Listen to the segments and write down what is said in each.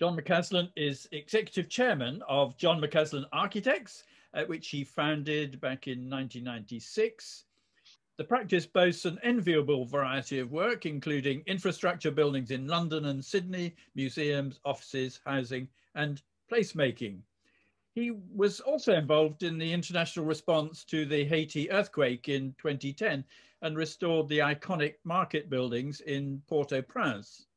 John McAslan is executive chairman of John McAslan Architects, uh, which he founded back in 1996. The practice boasts an enviable variety of work, including infrastructure buildings in London and Sydney, museums, offices, housing, and placemaking. He was also involved in the international response to the Haiti earthquake in 2010 and restored the iconic market buildings in Port-au-Prince.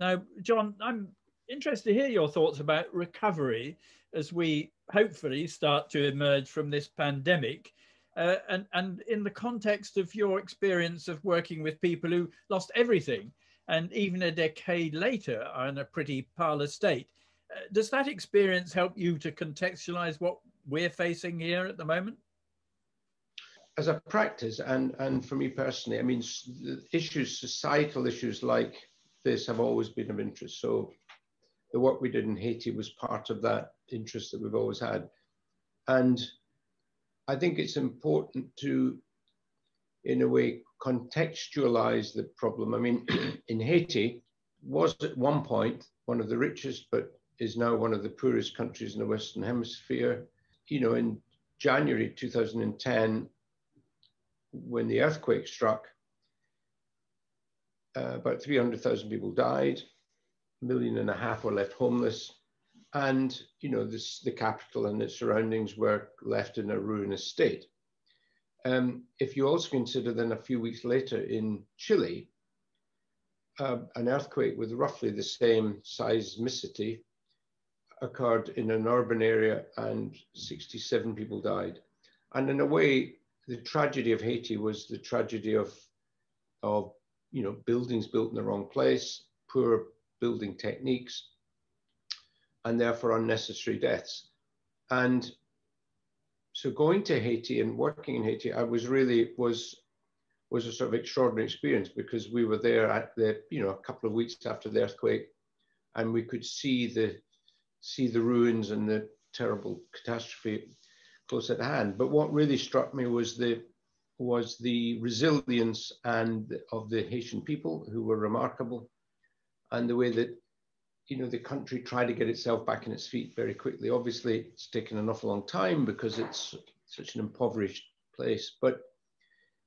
Now, John, I'm interested to hear your thoughts about recovery as we hopefully start to emerge from this pandemic. Uh, and, and in the context of your experience of working with people who lost everything and even a decade later are in a pretty parlous state. Uh, does that experience help you to contextualize what we're facing here at the moment? As a practice, and, and for me personally, I mean, issues, societal issues like this have always been of interest. So the work we did in Haiti was part of that interest that we've always had. And I think it's important to, in a way, contextualize the problem. I mean, in Haiti, was at one point one of the richest, but is now one of the poorest countries in the Western Hemisphere. You know, in January 2010, when the earthquake struck, uh, about 300,000 people died million and a half were left homeless. And, you know, this, the capital and its surroundings were left in a ruinous state. Um, if you also consider then a few weeks later in Chile, uh, an earthquake with roughly the same seismicity occurred in an urban area and 67 people died. And in a way, the tragedy of Haiti was the tragedy of, of you know, buildings built in the wrong place, poor building techniques, and therefore unnecessary deaths. And so going to Haiti and working in Haiti, I was really was was a sort of extraordinary experience because we were there at the you know a couple of weeks after the earthquake, and we could see the see the ruins and the terrible catastrophe close at hand. But what really struck me was the was the resilience and of the Haitian people who were remarkable, and the way that you know the country tried to get itself back in its feet very quickly. Obviously, it's taken an awful long time because it's such an impoverished place. But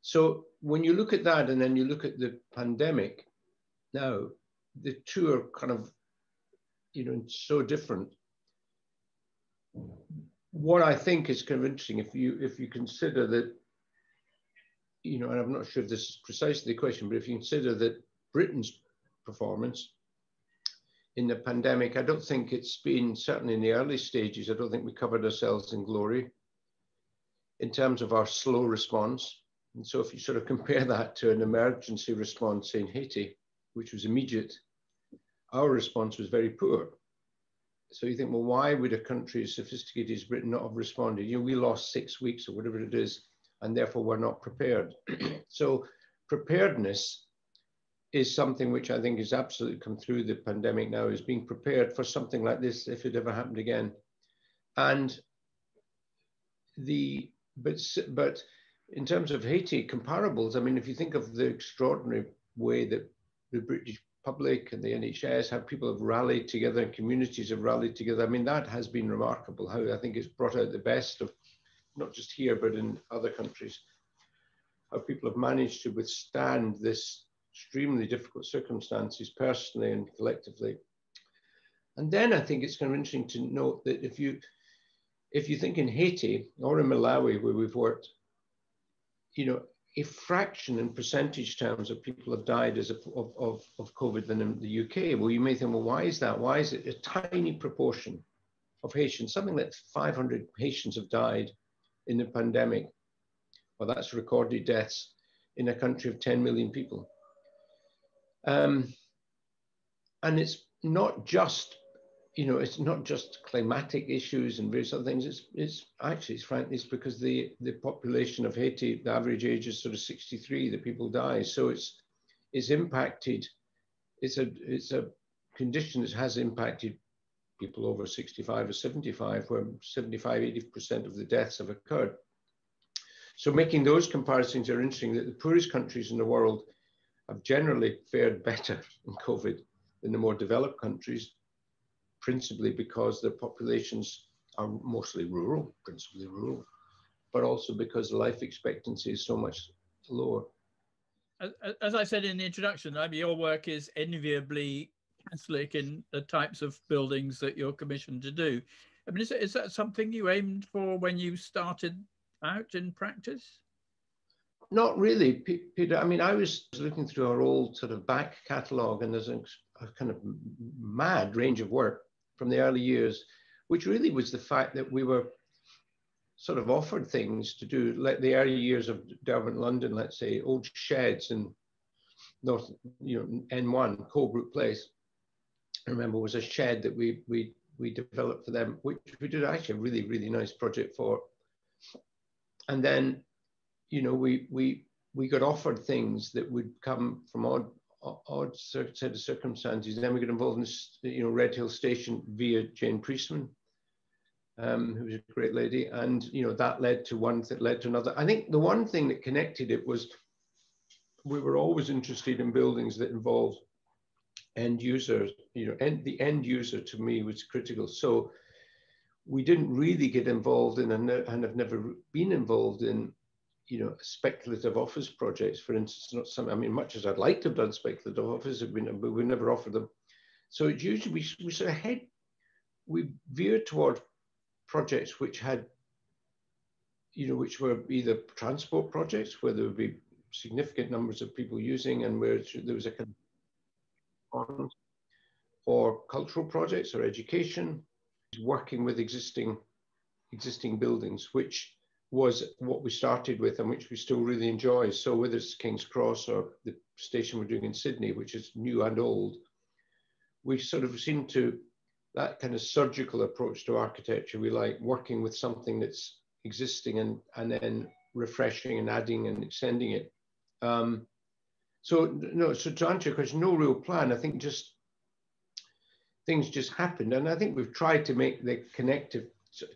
so when you look at that, and then you look at the pandemic, now the two are kind of you know so different. What I think is kind of interesting, if you if you consider that, you know, and I'm not sure if this is precisely the question, but if you consider that Britain's performance in the pandemic. I don't think it's been, certainly in the early stages, I don't think we covered ourselves in glory in terms of our slow response. And so if you sort of compare that to an emergency response in Haiti, which was immediate, our response was very poor. So you think, well, why would a country as sophisticated as Britain not have responded? You know, we lost six weeks or whatever it is, and therefore we're not prepared. so preparedness is something which I think has absolutely come through the pandemic now is being prepared for something like this if it ever happened again. And the but but in terms of Haiti comparables, I mean, if you think of the extraordinary way that the British public and the NHS, how people have rallied together and communities have rallied together, I mean, that has been remarkable. How I think it's brought out the best of not just here but in other countries. How people have managed to withstand this extremely difficult circumstances personally and collectively. And then I think it's kind of interesting to note that if you if you think in Haiti or in Malawi where we've worked, you know, a fraction in percentage terms of people have died as a, of, of, of COVID than in the UK. Well, you may think, well, why is that? Why is it a tiny proportion of Haitians, something like 500 Haitians have died in the pandemic? Well, that's recorded deaths in a country of 10 million people. Um, and it's not just, you know, it's not just climatic issues and various other things. It's, it's actually, it's frankly, it's because the, the population of Haiti, the average age is sort of 63 that people die. So it's, it's impacted, it's a, it's a condition that has impacted people over 65 or 75, where 75, 80% of the deaths have occurred. So making those comparisons are interesting that the poorest countries in the world have generally fared better in COVID than the more developed countries. principally because their populations are mostly rural, principally rural, but also because life expectancy is so much lower. As, I said in the introduction, I mean, your work is enviably Catholic in the types of buildings that you're commissioned to do. I mean, is, is that something you aimed for when you started out in practice? Not really, Peter. I mean, I was looking through our old sort of back catalogue, and there's a, a kind of mad range of work from the early years, which really was the fact that we were sort of offered things to do, like the early years of Derwent London, let's say, old sheds in North, you know, N1, Colebrook Place. I remember was a shed that we we we developed for them, which we did actually a really really nice project for. And then, you know, we we we got offered things that would come from odd odd set of circumstances. Then we got involved in this, you know, Redhill Station via Jane Priestman, um, who was a great lady, and you know that led to one that led to another. I think the one thing that connected it was we were always interested in buildings that involved end users. You know, end, the end user to me was critical. So we didn't really get involved in and, and have never been involved in you know speculative office projects for instance not some i mean much as i'd like to have done speculative office but we never offered them. So it's usually we, we sort of head we veered toward projects which had, you know, which were either transport projects where there would be significant numbers of people using and where there was a kind of or cultural projects or education, working with existing existing buildings, which was what we started with and which we still really enjoy. So whether it's King's Cross or the station we're doing in Sydney, which is new and old, we sort of seem to that kind of surgical approach to architecture. We like working with something that's existing and, and then refreshing and adding and extending it. Um, so no, so to answer your question, no real plan. I think just things just happened, and I think we've tried to make the connective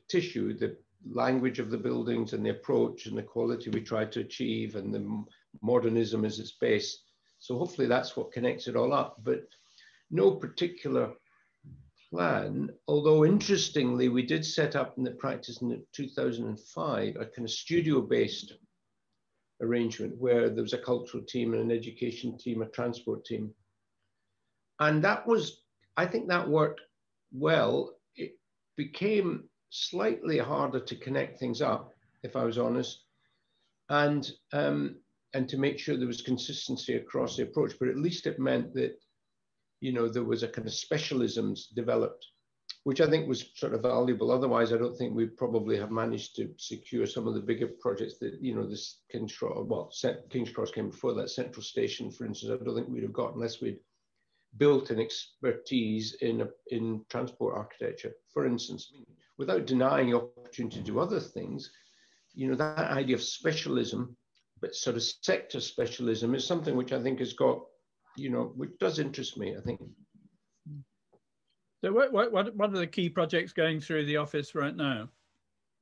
tissue, the language of the buildings and the approach and the quality we try to achieve, and the modernism as its base. So hopefully that's what connects it all up. But no particular plan, although interestingly, we did set up in the practice in 2005 a kind of studio-based arrangement where there was a cultural team and an education team, a transport team. And that was, I think that worked well. It became slightly harder to connect things up, if I was honest, and um, and to make sure there was consistency across the approach. But at least it meant that you know, there was a kind of specialisms developed, which I think was sort of valuable. Otherwise, I don't think we probably have managed to secure some of the bigger projects that, you know, this King's Cross, well, King's Cross came before that Central Station, for instance, I don't think we'd have got unless we'd built an expertise in, a, in transport architecture. For instance, without denying opportunity to do other things, you know, that idea of specialism, but sort of sector specialism is something which I think has got you know, which does interest me, I think. So what, what, what are the key projects going through the office right now?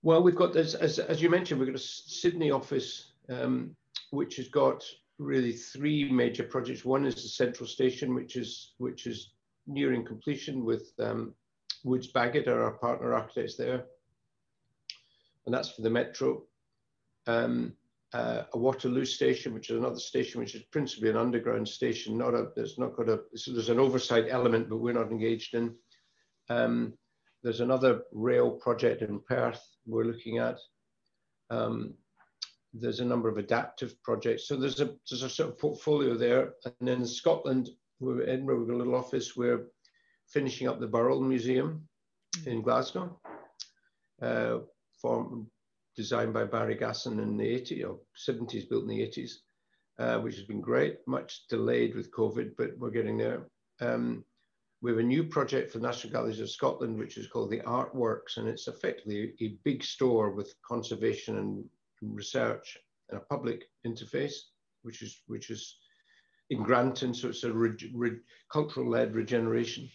Well, we've got, this, as, as you mentioned, we've got a Sydney office, um, which has got really three major projects. One is the central station, which is, which is nearing completion with um, Woods Bagot, are our partner architects there. And that's for the metro. Um, uh, a Waterloo station, which is another station, which is principally an underground station. Not a, there's not got a, there's an oversight element, but we're not engaged in. Um, there's another rail project in Perth we're looking at. Um, there's a number of adaptive projects. So there's a, there's a sort of portfolio there. And then in Scotland, we're in Edinburgh, we've got a little office. We're finishing up the Burrell Museum in Glasgow. Uh, for, designed by Barry Gasson in the 80s or 70s, built in the 80s, uh, which has been great, much delayed with COVID, but we're getting there. Um, we have a new project for the National Galleries of Scotland, which is called the Artworks, and it's effectively a big store with conservation and research and a public interface, which is which is in Granton, so it's a cultural-led regeneration.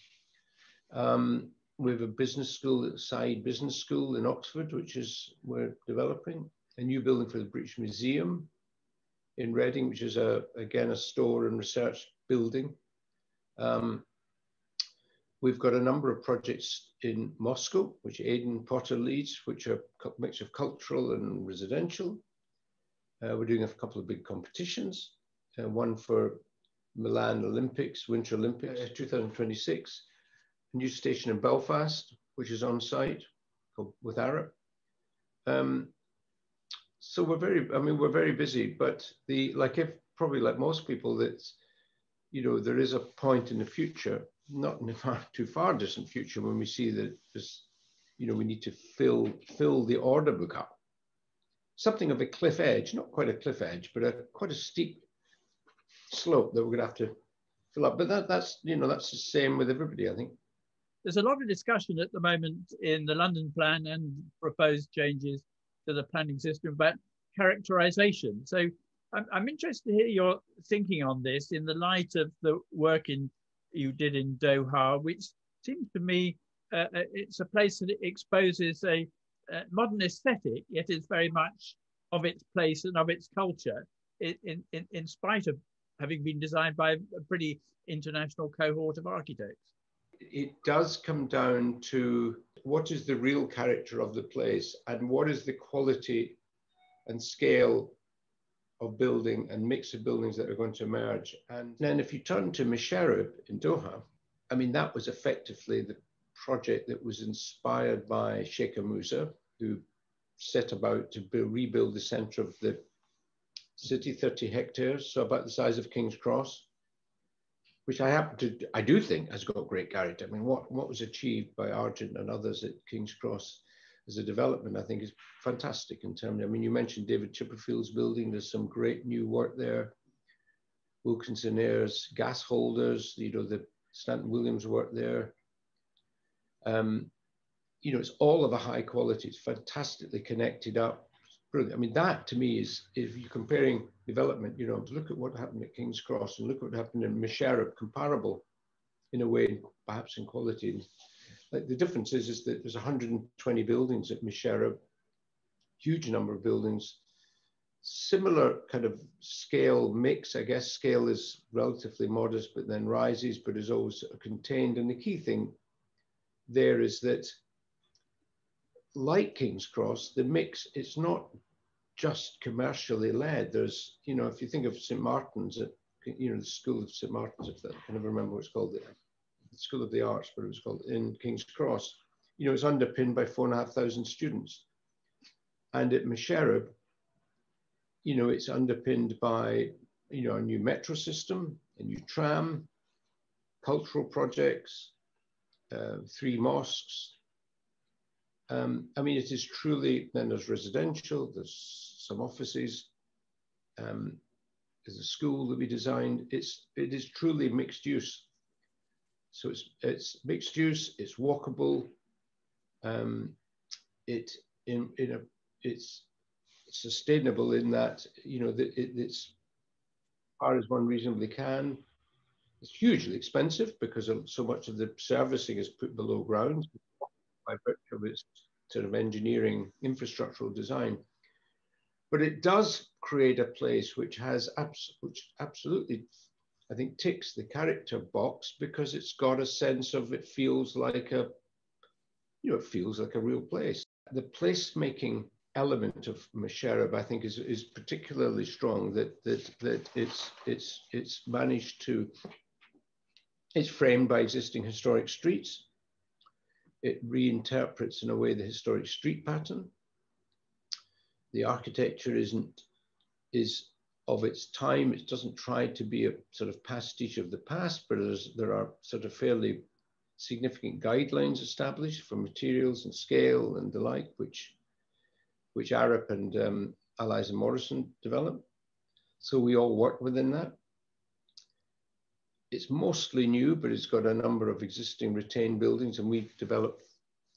Um, we have a business school, Saïd Business School in Oxford, which is we're developing a new building for the British Museum in Reading, which is a again a store and research building. Um, We've got a number of projects in Moscow, which Aidan Potter leads, which are a mix of cultural and residential. Uh, we're doing a couple of big competitions, uh, one for Milan Olympics, Winter Olympics, uh, 2026, a new station in Belfast, which is on site called, with Arup. Um, so we're very, I mean, we're very busy, but the, like if probably like most people, that's, you know, there is a point in the future, not in the far too far distant future, when we see that this, you know, we need to fill fill the order book up. Something of a cliff edge, not quite a cliff edge, but a quite a steep slope that we're going to have to fill up. But that, that's, you know, that's the same with everybody, I think. There's a lot of discussion at the moment in the London plan and proposed changes to the planning system about characterization. So I'm, I'm interested to hear your thinking on this in the light of the work in you did in Doha, which seems to me uh, uh it's a place that exposes a, a, modern aesthetic, yet is very much of its place and of its culture, in, in, in spite of having been designed by a pretty international cohort of architects. It does come down to what is the real character of the place and what is the quality and scale of building and mix of buildings that are going to emerge. And then if you turn to Msheireb in Doha, I mean, that was effectively the project that was inspired by Sheikh Moza, who set about to build, rebuild the center of the city, 30 hectares, so about the size of King's Cross, which I happen to, I do think has got great character. I mean, what, what was achieved by Argent and others at King's Cross as a development, I think is fantastic in terms, of, I mean, you mentioned David Chipperfield's building, there's some great new work there. Wilkinson Eyre's gas holders, you know, the Stanton Williams work there. Um, you know, it's all of a high quality, it's fantastically connected up. Brilliant. I mean, that to me is, if you're comparing development, you know, look at what happened at King's Cross and look what happened in Msheireb, comparable in a way, perhaps in quality like the difference is, is that there's 120 buildings at Msheireb, huge number of buildings, similar kind of scale mix. I guess scale is relatively modest, but then rises, but is always contained. And the key thing there is that, like King's Cross, the mix it's not just commercially led. There's, you know, if you think of St Martin's, at, you know, the School of St Martin's, if that, I can never remember what it's called there School of the Arts, but it was called in King's Cross, you know, it's underpinned by four and a half thousand students. And at Msheireb, you know, it's underpinned by, you know, a new metro system, a new tram, cultural projects, uh, three mosques. Um, I mean, it is truly, then there's residential, there's some offices, um, there's a school that we designed. It's, it is truly mixed use. So it's it's mixed use, it's walkable, um, it in in a it's sustainable in that you know that it, it's as far as one reasonably can. It's hugely expensive because of so much of the servicing is put below ground by virtue of its sort of engineering infrastructural design. But it does create a place which has abs- which absolutely I think ticks the character box because it's got a sense of it feels like a, you know, it feels like a real place. The placemaking element of Msheireb, I think, is, is particularly strong. That that that it's it's it's managed to. It's framed by existing historic streets. It reinterprets in a way the historic street pattern. The architecture isn't is of its time. It doesn't try to be a sort of pastiche of the past, but there are sort of fairly significant guidelines established for materials and scale and the like, which, which Arup and um, and Morrison developed. So we all work within that. It's mostly new, but it's got a number of existing retained buildings, and we've developed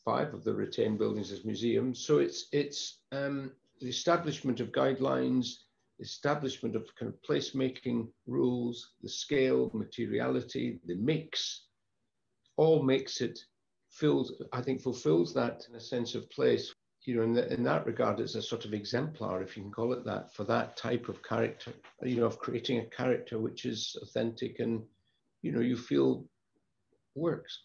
five of the retained buildings as museums. So it's it's um, the establishment of guidelines, establishment of kind of placemaking rules, the scale, materiality, the mix, all makes it fills, I think fulfills that in a sense of place. You know, in, the, in that regard, it's a sort of exemplar, if you can call it that, for that type of character, you know, of creating a character which is authentic and, you know, you feel works.